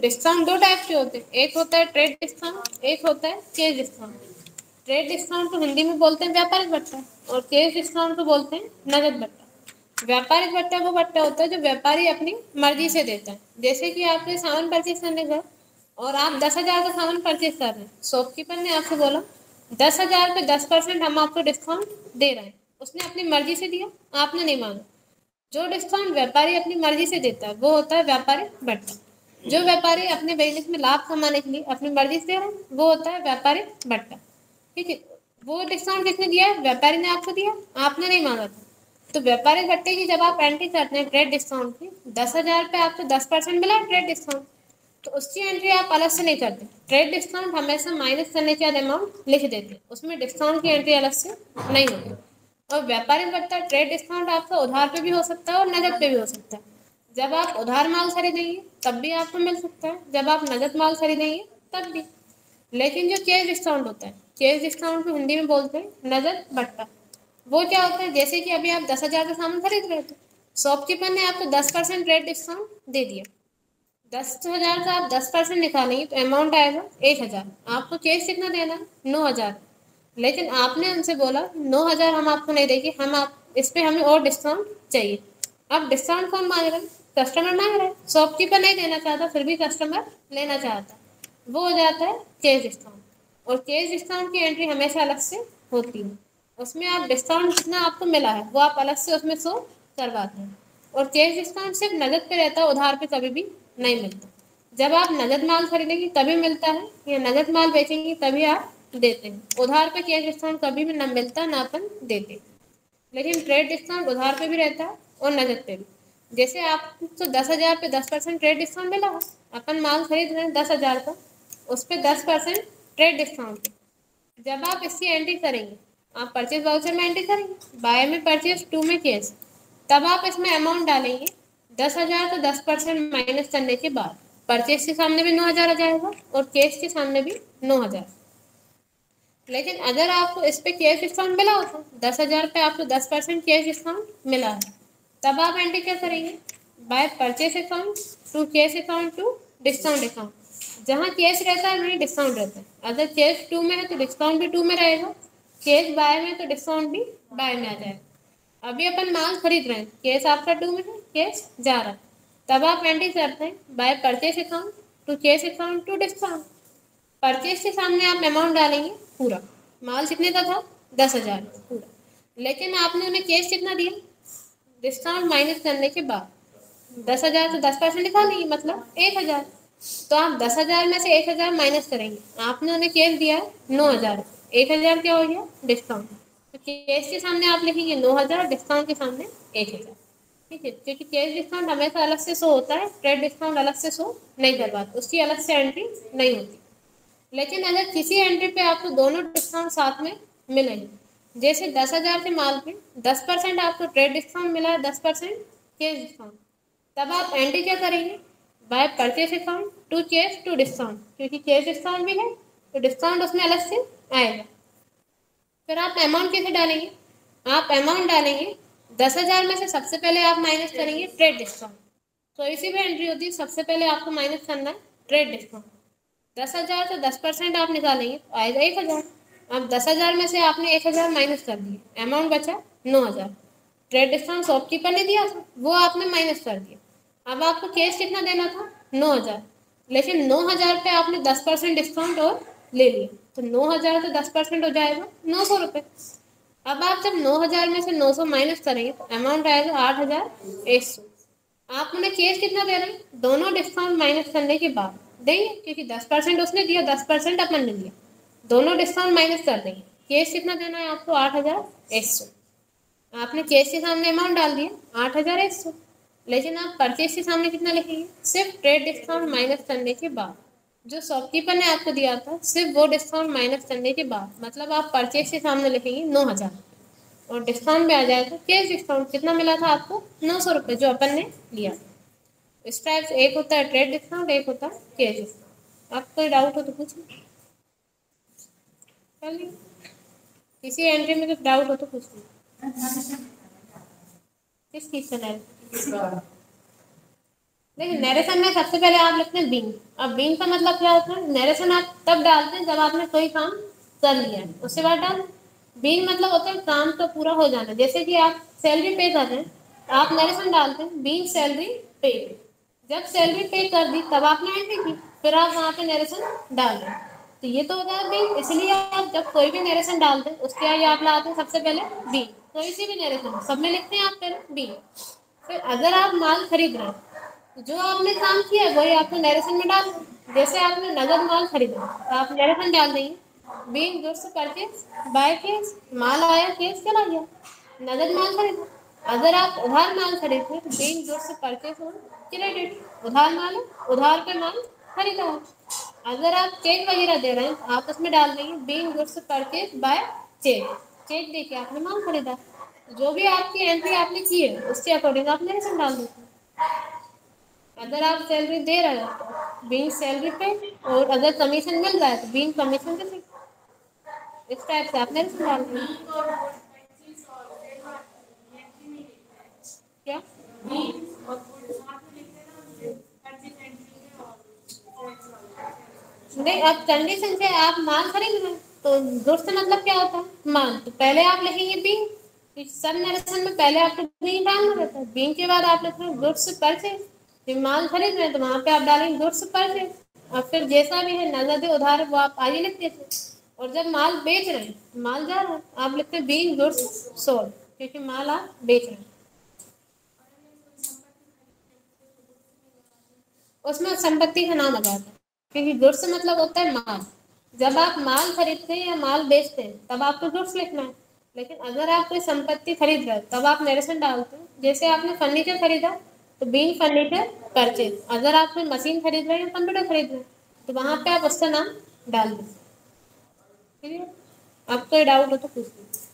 Discount दो type के होते हैं। एक होता है ट्रेड डिस्काउंट एक होता है केस डिस्काउंट ट्रेड डिस्काउंट तो हिंदी में बोलते हैं व्यापारिक भट्टा और केस डिस्काउंट तो बोलते हैं नगद भट्टा व्यापारिक भट्टा वो भट्टा होता है जो व्यापारी अपनी मर्ज़ी से देता है। जैसे कि आपने सामान परचेज करने गए और आप दस हज़ार का सामान परचेज कर रहे हैं। शॉपकीपर ने आपसे बोला, दस हज़ार पे दस परसेंट हम आपको डिस्काउंट दे रहे हैं। उसने अपनी मर्ज़ी से दिया, आपने नहीं मांगा। जो डिस्काउंट व्यापारी अपनी मर्ज़ी से देता है, वो होता है व्यापारिक भट्टा जो व्यापारी अपने बिज़नेस में लाभ कमाने के लिए अपनी मर्ज़ी से हैं वो होता है व्यापारिक भट्टा। ठीक है? वो डिस्काउंट किसने दिया है? व्यापारी ने आपको दिया? आपने नहीं मांगा था। तो व्यापारिक भट्टे की जब आप एंट्री करते हैं ट्रेड डिस्काउंट की, दस हज़ार पे आपको दस परसेंट मिला ट्रेड डिस्काउंट तो उसकी एंट्री आप अलग से नहीं करते। ट्रेड डिस्काउंट हमेशा माइनस करने के बाद अमाउंट लिख देते हैं। उसमें डिस्काउंट की एंट्री अलग से नहीं होती। और व्यापारिक भत्ता ट्रेड डिस्काउंट आपका उधार पे भी हो सकता है और नगद पे भी हो सकता है। जब आप उधार माल खरीदेंगे, तब भी आपको मिल सकता है। जब आप नगद माल खरीदेंगे, तब भी। लेकिन जो केस डिस्काउंट होता है केस डिस्काउंट को हिंदी में बोलते हैं, नगद भट्टा वो क्या होता है, जैसे कि अभी आप दस हज़ार का सामान खरीद रहे थे शॉपकीपर ने आपको दस परसेंट रेट डिस्काउंट दे दिया। दस हज़ार का आप दस परसेंट निकालेंगे तो अमाउंट आएगा एक हज़ार। आपको केस कितना देना है? नौ हज़ार। लेकिन आपने उनसे बोला, नौ हज़ार हम आपको नहीं देंगे, हम आप, इस पर हमें और डिस्काउंट चाहिए। अब डिस्काउंट कौन मांग रहे हैं? कस्टमर मांग रहे शॉपकीपर नहीं देना चाहता, फिर भी कस्टमर लेना चाहता है। वो हो जाता है केस डिस्काउंट और केस डिस्काउंट की एंट्री हमेशा अलग से होती है। उसमें आप डिस्काउंट जितना आपको मिला है, वो आप अलग से उसमें शो करवाते हैं। और केस डिस्काउंट सिर्फ़ नगद पे रहता है, उधार पे कभी भी नहीं मिलता। जब आप नगद माल खरीदेंगे, तभी मिलता है, या नगद माल बेचेंगे, तभी आप देते हैं। उधार पे केस डिस्काउंट कभी भी ना मिलता, ना अपन देते। लेकिन ट्रेड डिस्काउंट उधार पे भी रहता है और नगद पे भी। जैसे आपको तो दस हज़ार पे दस परसेंट ट्रेड डिस्काउंट मिला हो, अपन माल खरीद रहे हैं दस हज़ार का, उस पर दस परसेंट ट्रेड डिस्काउंट जब आप इसकी एंट्री करेंगे, आप परचेज वाउचर में एंट्री करेंगे बाय में परचेज टू में केस तब आप इसमें अमाउंट डालेंगे, दस हज़ार तो दस परसेंट माइनस करने के बाद परचेज के सामने भी नौ हज़ार आ जाएगा और केस के सामने भी नौ हज़ार। लेकिन अगर आपको इस पे केस डिस्काउंट मिला होता, दस हज़ार पे आपको दस परसेंट केस डिस्काउंट मिला है तब आप एंट्री क्या करेंगे? By purchase account to cash account to discount account जहाँ केस रहता है, वहीं डिस्काउंट रहता है। अगर केस टू में है तो डिस्काउंट भी टू में रहेगा। केस बाय में तो डिस्काउंट भी बाय में आ जाएगा। अभी अपन माल खरीद रहे हैं। केस आपका टू में है केस जा रहा है। तब आप एंट्री करते हैं। By purchase account to cash account to discount purchase के सामने आप अमाउंट डालेंगे, पूरा। माल कितने का था? दस हज़ार, पूरा। लेकिन आपने उन्हें केस कितना दिया? डिस्काउंट माइनस करने के बाद दस हज़ार तो दस परसेंट निकालेंगे मतलब एक हज़ार। तो आप दस हज़ार में से एक हज़ार माइनस करेंगे। आपने उन्हें केस दिया है नौ हज़ार। एक हज़ार क्या हो गया? डिस्काउंट। तो केस के सामने आप लिखेंगे नौ हज़ार, डिस्काउंट के सामने एक हज़ार। ठीक है? क्योंकि केस डिस्काउंट हमेशा अलग से शो होता है ट्रेड डिस्काउंट अलग से शो नहीं करवाते उसकी अलग से एंट्री नहीं होती। लेकिन अगर किसी एंट्री पे आपको दोनों डिस्काउंट साथ में मिलेंगे जैसे दस हज़ार के माल पे दस परसेंट आपको ट्रेड डिस्काउंट मिला है, दस परसेंट केस डिस्काउंट तब आप एंट्री क्या करेंगे? By purchase account to cash to discount क्योंकि केस डिस्काउंट भी है तो डिस्काउंट उसमें अलग से आएगा। फिर आप अमाउंट कैसे डालेंगे? आप अमाउंट डालेंगे, दस हज़ार में से सबसे पहले आप माइनस करेंगे ट्रेड डिस्काउंट तो इसी में एंट्री होती है, सबसे पहले आपको माइनस करना है ट्रेड डिस्काउंट दस हज़ार से दस परसेंट आप निकालेंगे तो आएगा एक हज़ार। अब दस हज़ार में से आपने एक हज़ार माइनस कर दिए अमाउंट बचा नौ हज़ार। ट्रेड डिस्काउंट शॉपकीपर ने दिया था, वो आपने माइनस कर दिया। अब आपको केस कितना देना था? नौ हज़ार। लेकिन नौ हज़ार पे आपने दस परसेंट डिस्काउंट और ले लिया। तो नौ हज़ार तो दस परसेंट हो जाएगा, नौ सौ रुपये अब आप जब नौ हज़ार में से नौ सौ माइनस करेंगे तो अमाउंट आएगा आठ हज़ार एक सौ। आप उन्हें केस कितना दे रहे हैं? दोनों डिस्काउंट माइनस करने के बाद। देंगे, क्योंकि दस परसेंट उसने दिया, दस परसेंट अपन ने दिया। दोनों डिस्काउंट माइनस कर देंगे। केस कितना देना है आपको? आठ हज़ार एक सौ आपने केस के सामने अमाउंट डाल दिया, आठ हज़ार एक सौ लेकिन आप परचेज के सामने कितना लिखेंगे? सिर्फ़ ट्रेड डिस्काउंट माइनस करने के बाद। जो शॉपकीपर ने आपको दिया था, सिर्फ़ वो डिस्काउंट माइनस करने के बाद। मतलब आप परचेज के सामने लिखेंगे नौ हज़ार। और डिस्काउंट भी आ जाएगा केस डिस्काउंट कितना मिला था आपको? नौ सौ रुपये जो अपन ने लिया। इस टाइप से एक होता है ट्रेड डिस्काउंट एक होता है केस डिस्काउंट आप कोई डाउट हो तो पूछिए। किसी एंट्री में तो डाउट हो तो पूछ लो किस चीज़ डाउट देखिए नरेशन में सबसे पहले आप लिखते हैं बीन अब बीन का मतलब क्या होता है? नरेशन आप तब डालते हैं जब आपने कोई काम कर लिया। उसके बाद डाल। बीन मतलब होता है काम तो पूरा हो जाना। जैसे कि आप सैलरी पे कर रहे हैं, आप नरेशन डालते हैं बीन सैलरी पे। जब सैलरी पे कर दी, तब आपने एंट्री की, फिर आप वहाँ पे नरेशन डाल रहे तो ये तो होता है बीन इसलिए आप जब कोई भी नरेशन डालते हैं, उसके आगे आप लाते हैं सबसे पहले बीन कोई सी भी नरेशन सब में लिखते हैं आप पहले बीन फिर अगर आप माल खरीद रहे हैं, जो आपने काम किया वही आपको नरेशन में डाल जैसे आपने नगद माल खरीदा तो आप नरेशन डाल देंगे। Being goods purchase by cash माल आया केस चला गया, नगद माल खरीदा। अगर आप उधार माल खरीदते हैं तो बीइंग गुड्स परचेज और क्रेडिट उधार माल, उधार पे माल खरीदा। है अगर आप चेक वगैरह दे रहे हैं तो आप उसमें डाल देंगे being goods purchase by cheque cheque दे के आपने माल खरीदा जो भी आपकी एंट्री आपने की है, उसके अकॉर्डिंग आप नरेशन डाल देते हैं अगर आप सैलरी दे रहे हो बीइंग सैलरी पे, और अगर कमीशन मिल रहा है तो बीइंग कमीशन पे इस टाइप से आपने डाल क्या? नहीं, अब कंडीशन से आप खरीद रहे तो गुड्स से मतलब क्या होता? है माल तो पहले आप लिखेंगे बींग सब नरेशन में पहले आपको बींग डालना रहता है। बींग के बाद आप लिख रहे गुड्स परचेज फिर माल खरीद रहे हैं तो वहाँ पे आप डालेंगे गुड्स परचेज और फिर जैसा भी है नगद उधार, वो आप आगे लिख देते और जब माल बेच रहे हैं, माल जा रहा है, आप लिखते बीन गुड्स सोल्ड क्योंकि माल आप बेच रहे हैं। उसमें संपत्ति का नाम जाता है क्योंकि गुड्स मतलब होता है माल। जब आप माल खरीदते हैं या माल बेचते हैं, तब आपको गुड्स लिखना है। लेकिन अगर आप कोई संपत्ति खरीद रहे हैं, तब आप नरेशन डालते हैं। जैसे आपने फर्नीचर खरीदा तो बीन फर्नीचर परचेज अगर आप कोई मशीन खरीद रहे हैं या कंप्यूटर खरीद रहे हैं तो वहाँ पे आप उसका नाम डाल दें। ठीक है? आपको डाउट हो तो पूछ लीजिए।